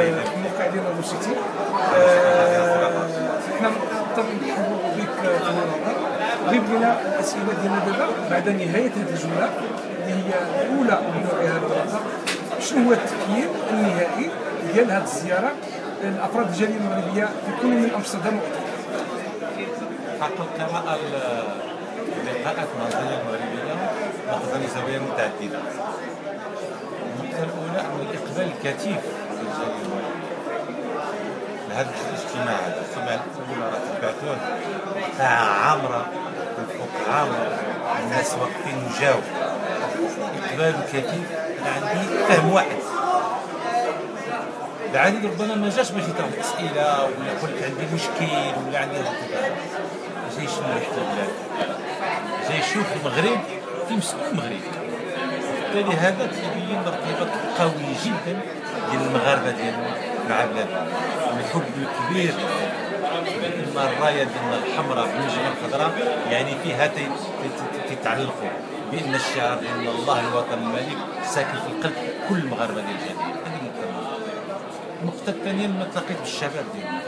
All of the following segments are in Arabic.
الموقع ديالنا لو سيتي آه، حنا طبعا نحبوا بك غيب لنا الأسئلة ديالنا دابا بعد نهاية هذه الجوله اللي هي الأولى من نوعها المنظر شنو هو التكييف النهائي ديال هذه الزيارة لافراد الجالية المغربية في كل من أمستردام. حق القراءة اللقاءات مع الجالية المغربية مأخذة لزوايا متعددة. النقطة الأولى أن الإقبال الكثيف لهذا الاجتماع هذا الاجتماع الأولى راه تبعتوه ساعة عامرة الفوق عامرة. الناس واقفين وجاو. إقبال كثيف أنا عندي فهم واحد. العديد ربما ما جاش باش يطرح أسئلة ولا لك عندي مشكل ولا عندي الكلام. جاي يشم ريحه البلاد جاي يشوف المغرب في مسؤول المغرب وبالتالي هذا تبين ارتباط قوي جدا. ديال المغاربة ديالنا مع بلادنا الحب الكبير ان الراية ديالنا الحمراء بالنجمه الخضراء يعني فيها تتعلقوا بأن الشعار ديالنا الله الوطن الملك ساكن في القلب كل المغاربة ديال الجميع. هذه النقطه الأولى. النقطة الثانية لما تلاقيت بالشباب ديالنا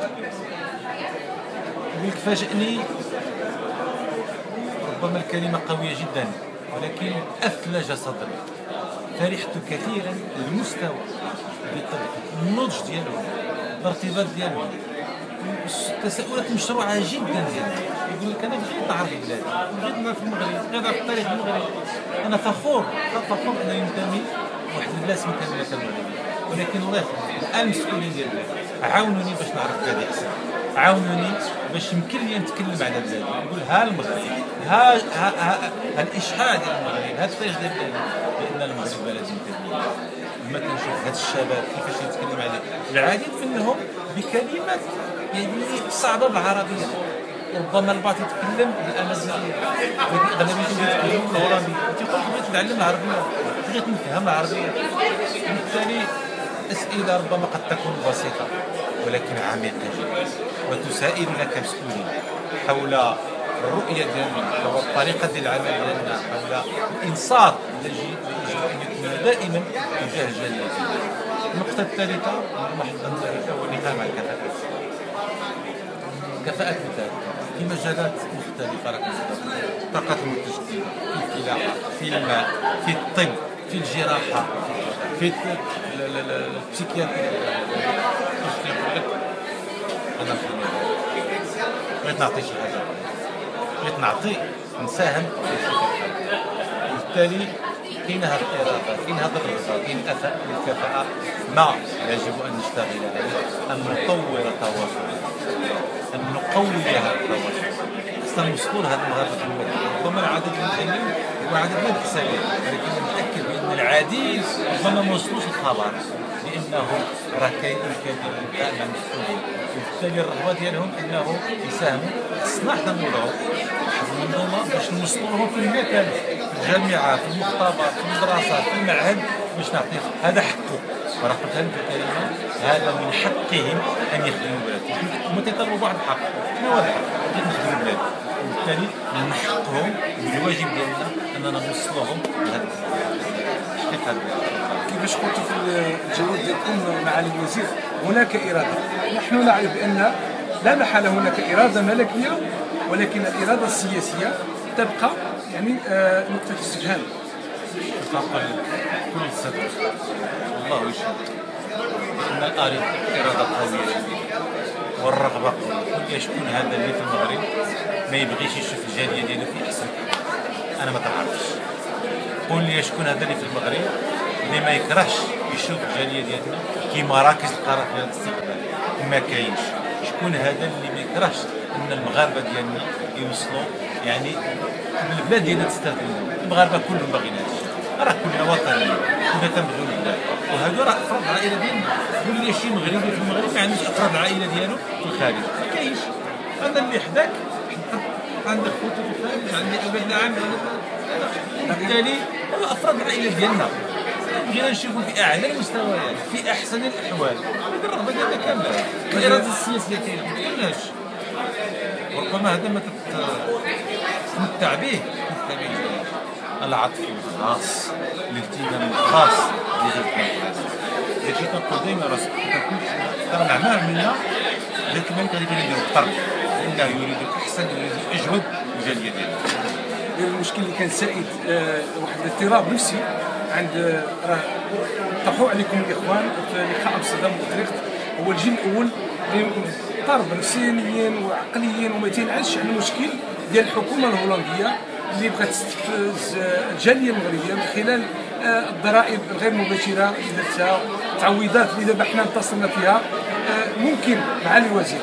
قلت فاجأني ربما الكلمة قوية جدا ولكن أثلج صدري. فرحت كثيرا للمستوى. النضج ديالهم الارتباط ديالهم التساؤلات مشروعة جدا ديالهم يقول لك أنا بغيت نعرف بلادي بغيت نعرف المغرب بغيت نعرف تاريخ المغرب. أنا فخور فخور أن ينتمي واحد البلاصة من كلمة المغربية. ولكن الله يخليك المسؤولين ديال البلاد عاونوني باش نعرف بلادي أحسن. عاونوني باش يمكن لي نتكلم على بلادي. نقول ها المغرب ها, ها, ها, ها الاشحاء ديال المغرب ها التاريخ ديال بلادي. بأن المغرب بلد متنميه لما كنشوف هاد الشباب كيفاش يتكلم عليه. العديد منهم بكلمات يعني صعبة بالعربيه ربما البعض يتكلم بالأمازيغية. اغلبيته يتكلم بالهولندي تيقول لك بغيت نتعلم العربية. بغيت نفهم العربية. بالتالي أسئلة ربما قد تكون بسيطة ولكن عميقة جدا. وتسائلنا كمسؤولين حول الرؤية ديالنا حول الطريقة ديال العمل ديالنا حول الإنصات الذي دائما تجاه الجاليه النقطة الثالثة المحطه الثالثه هو اللقاء مع الكفاءات كفاءات مثال في مجالات مختلفة راكم الطاقات المتجددة في الفلاحة في الماء في الطب في الجراحة في البسيكياتري. أنا في المجال. بغيت نعطي شي حاجة. بغيت نعطي نساهم في شي حاجة وبالتالي كاين هذه الإرادة كاين هذا الرغبة كاين الأف- الكفاءة ما يجب أن نشتغل عليه أن نطور تواصلنا أن نقوي هذا التواصل. لهذا المغاربة في المغرب ربما العدد من هو عدد بأس به ولكن أنا متأكد بأن العديد ربما ما وصلوش الخبر لأنه راه كاين إمكانية للإلقاء مع المسؤولين. وبالتالي الرغبة ديالهم أنه يساهموا نوضعوا واحد المنظومة باش نوصلوا لهم في المكان في الجامعة في المختبر في المدرسة في المعهد باش نعطيه. هذا حقه. وراه قلت لهم في الكلمة هذا من حقهم أن يخدموا بلادهم. هما تيطلبوا بواحد الحق. شنو هو الحق؟ نخدموا بلادي وبالتالي من حقهم بالواجب ديالنا أننا نوصلوهم لهذا هذا كيفاش قلت في الجواب ديالكم معالي الوزير هناك إرادة. نحن نعرف بان لا محاله هناك إرادة ملكية ولكن الإرادة السياسية تبقى يعني آه، نقطة استفهام تنقل كل الصدق والله يشهد بأن الإرادة إرادة قوية. والرغبة قوية. قل شكون هذا اللي في المغرب ما يبغيش يشوف الجالية ديالو في أحسن. أنا ما تعرفش قول لي شكون هذا اللي في المغرب اللي ما يكرهش يشوف الجالية ديالنا كي مراكز القرار في هذا الاستقبال ما كاينش. شكون هذا اللي ما يكرهش إن المغاربة ديالنا يوصلوا؟ يعني البلاد ديالنا تستافد منهم المغاربة كلهم الشيء راه كلنا وطنيين كلنا تنبغيو البلاد وهادو راه أفراد العائلة ديالنا قول لي شي مغربي في المغرب ما عندوش أفراد العائلة ديالو في الخارج. ما كاينش. هذا اللي حداك. عندك خوتو في الخارج عندي ابد عام. بالتالي أفراد العائلة ديالنا. بغينا نشوفوا في أعلى المستويات في أحسن الأحوال. هذه الرغبة ديالنا كاملة. الإرادة السياسية كاينة. ما كايناش وربما هذا ما تت- تتمتع به تتمتع به. العطف الخاص الاهتمام الخاص هادشي تنقول دائما راسك ترى مع عملنا ذاك المال غادي نديرو أكثر لأنه يريد الأحسن يريد الأجود الجاليه ديالنا المشكل اللي كان سائد آه، واحد الاضطراب نفسي عند راه طرحوا عليكم الإخوان في لقاء أمستردام وتريخت هو الجيل الأول اللي ضرب نفسيا وعقليا وما تينعش على المشكل ديال الحكومة الهولندية اللي بغات تستفز الجاليه المغربيه من خلال آه، الضرائب الغير مباشرة اللي درتها التعويضات اللي دابا حنا انتصرنا فيها آه، ممكن معالي الوزير.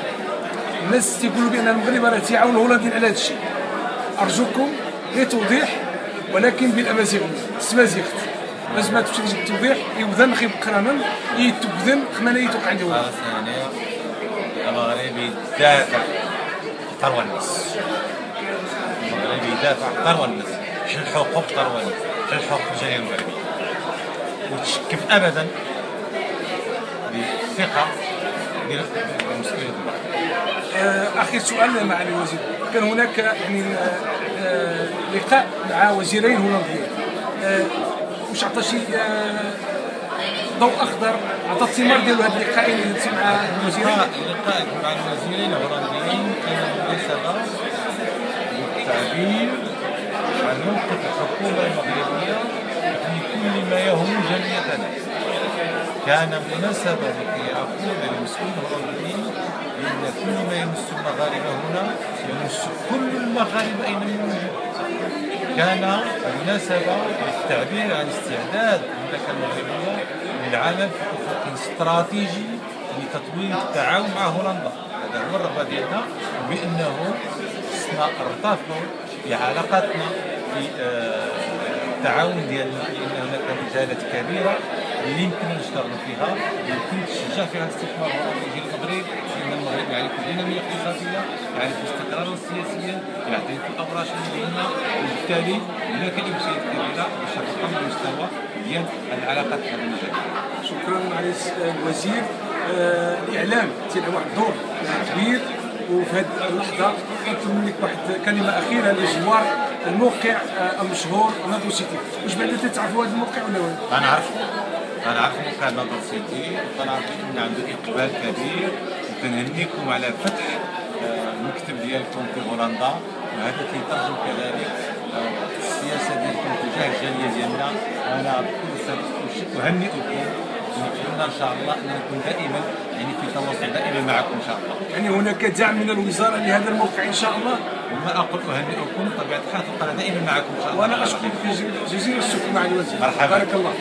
الناس تيقولوا بأن المغرب راه تيعاون الهولنديين على هذا الشيء. أرجوكم غير توضيح ولكن بالأمازيغية. سمازيغت باش ما تمشي تجيب توضيح يوذن خيب قرانا يتوذن خمانا يتوقع عندي هو. ثانيا المغربي دافع ثروة الناس المغربي يدافع ثروة الناس شنو الحقوق ثروة الناس شنو الحقوق الجالية المغربية وتشكك ابدا بالثقة ديال المغربيين آه، آخر سؤال مع الوزير. كان هناك يعني آه، آه، لقاء مع وزيرين هولنديين. واش عطى شي آه، ضوء أخضر. عطى الثمار ديالو هاد اللقاءين اللي درتي مع الوزيرين اللقاء اللقاء مع الوزيرين الهولنديين كان مناسبة للتعبير عن موقف الحكومة المغربية في كل ما يهم جميعنا كان مناسبة لكي أقول للمسؤولين الهولنديين بأن كل ما يمس المغاربة هنا يمس كل المغاربة أينما يوجد كان مناسبة للتعبير عن استعداد المملكة المغربية للعمل في أفق استراتيجي لتطوير التعاون مع هولندا. هذا هو الرغبة ديالنا. بأنه خصنا نرتفعوا في علاقاتنا في آه، التعاون ديالنا. لأن هناك مجالات كبيرة اللي يمكن نشتغلوا فيها يمكن تشجع فيها الاستثمار يجي للمغرب لأن المغرب يعرف الدينامية الاقتصادية يعرف الاستقرار السياسي يعترف بالأبراج المهمة وبالتالي هناك إمكانيات كبيرة باش نرفعوا المستوى ديال العلاقات في هذا المجال شكرا معالي الوزير. آه، الاعلام تيلعب واحد الدور كبير. وفي هذه اللحظة نطلب منك واحد كلمة أخيرة لجوار الموقع آه، المشهور نادو سيتي واش بعدا تتعرفوا هذا الموقع ولا وين؟ أنا عارف. عارف موقع نظر سيتي عارف ان عنده إقبال كبير. وكنهنيكم على فتح آه، المكتب ديالكم في هولندا. وهذا كيترجم كذلك آه، السياسة ديالكم تجاه الجالية ديالنا. صدق اهنئكم ونتمنى إن شاء الله أن نكون دائما يعني في تواصل دائما معكم إن شاء الله. يعني هناك دعم من الوزارة لهذا الموقع إن شاء الله؟ وما أقول أهنئكم بطبيعه الحال دائما معكم إن شاء الله. وأنا أشكرك جزيل الشكر مع الوزير. مرحبا. بارك الله